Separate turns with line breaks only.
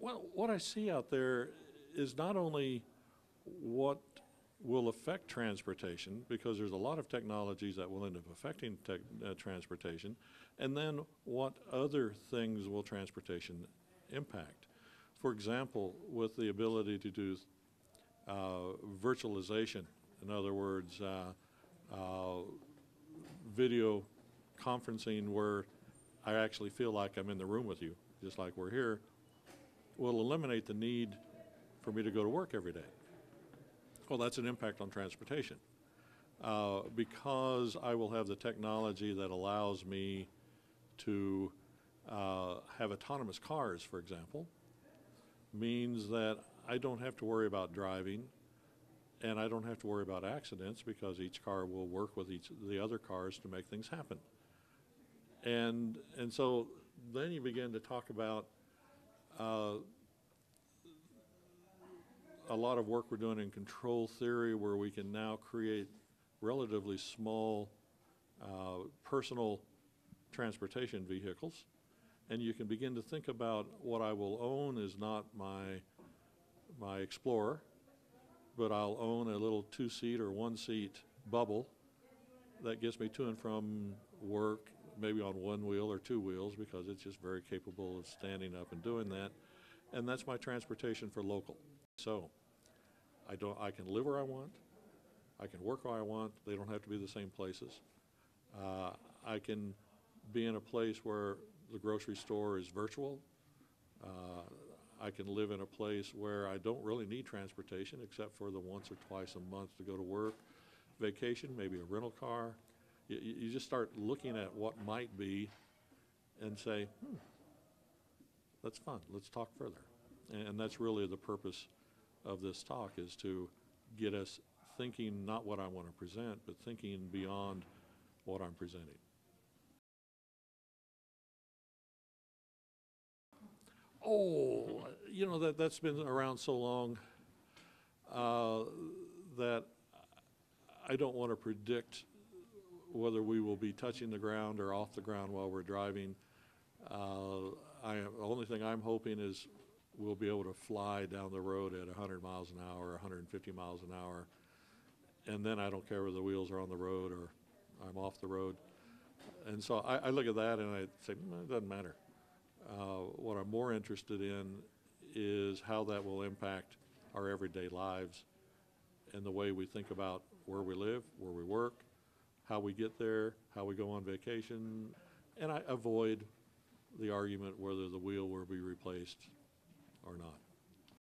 Well, what I see out there is not only what will affect transportation, because there's a lot of technologies that will end up affecting uh, transportation, and then what other things will transportation impact. For example, with the ability to do uh, virtualization, in other words, uh, uh, video conferencing where I actually feel like I'm in the room with you, just like we're here, will eliminate the need for me to go to work every day. Well, that's an impact on transportation. Uh, because I will have the technology that allows me to uh, have autonomous cars, for example, means that I don't have to worry about driving and I don't have to worry about accidents because each car will work with each the other cars to make things happen. And and so then you begin to talk about uh, a lot of work we're doing in control theory where we can now create relatively small uh, personal transportation vehicles. And you can begin to think about what I will own is not my, my Explorer, but I'll own a little two-seat or one-seat bubble that gets me to and from work, maybe on one wheel or two wheels, because it's just very capable of standing up and doing that. And that's my transportation for local. So I don't, I can live where I want. I can work where I want. They don't have to be the same places. Uh, I can be in a place where the grocery store is virtual. Uh, I can live in a place where I don't really need transportation except for the once or twice a month to go to work. Vacation, maybe a rental car. You, you just start looking at what might be and say, hmm, that's fun. Let's talk further. And, and that's really the purpose of this talk is to get us thinking not what I want to present, but thinking beyond what I'm presenting. Oh, you know, that, that's been around so long uh, that I don't want to predict whether we will be touching the ground or off the ground while we're driving. Uh, I, the only thing I'm hoping is we'll be able to fly down the road at 100 miles an hour, 150 miles an hour, and then I don't care whether the wheels are on the road or I'm off the road. And so I, I look at that and I say, "Mm, it doesn't matter. Uh, what I'm more interested in is how that will impact our everyday lives and the way we think about where we live, where we work, how we get there, how we go on vacation, and I avoid the argument whether the wheel will be replaced or not.